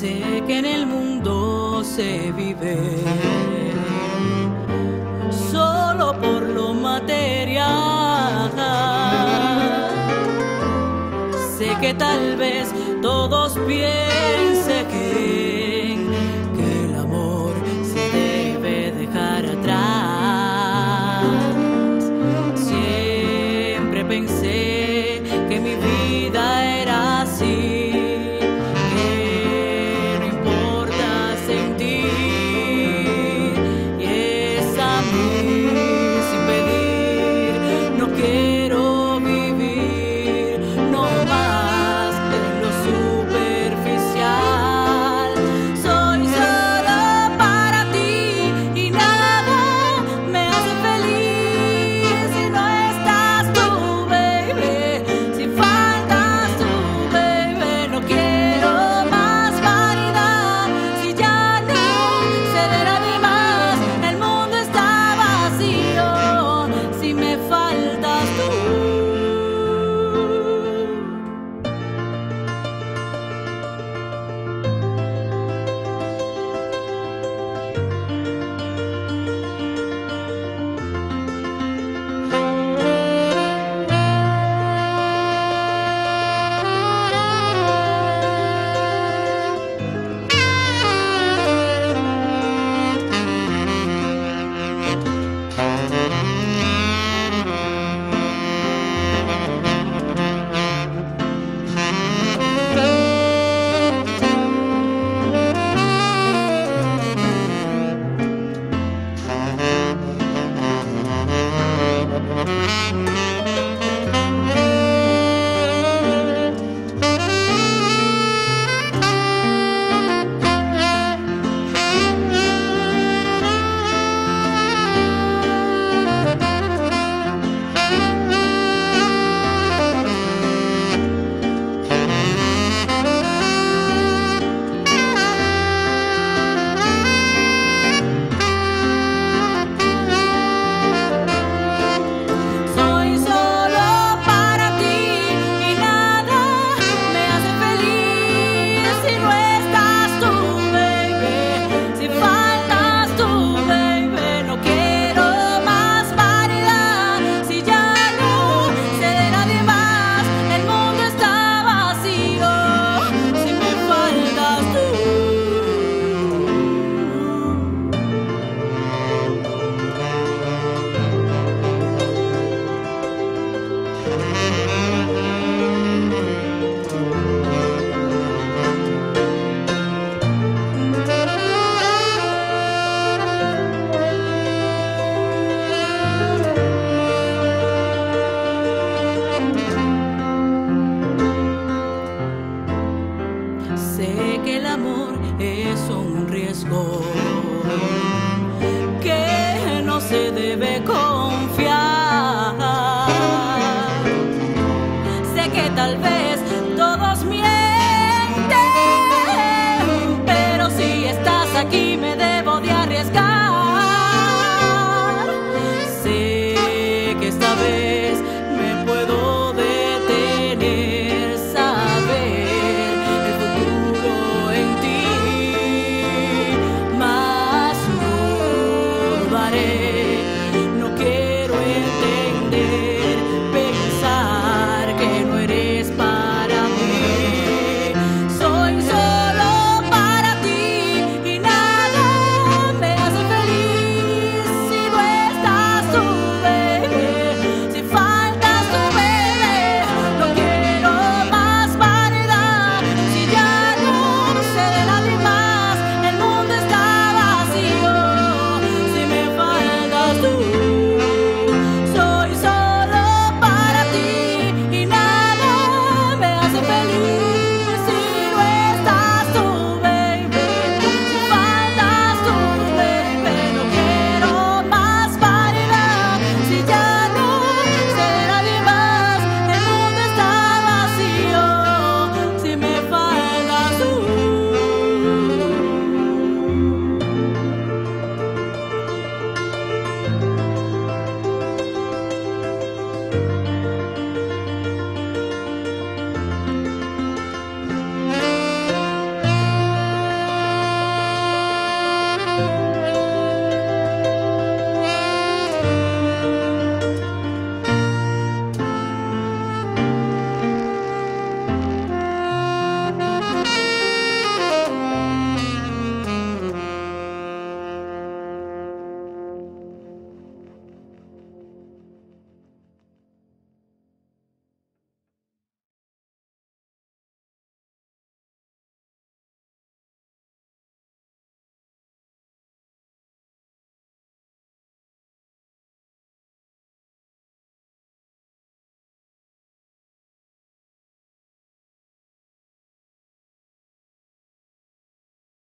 Sé que en el mundo se vive. que tal vez todos piensan.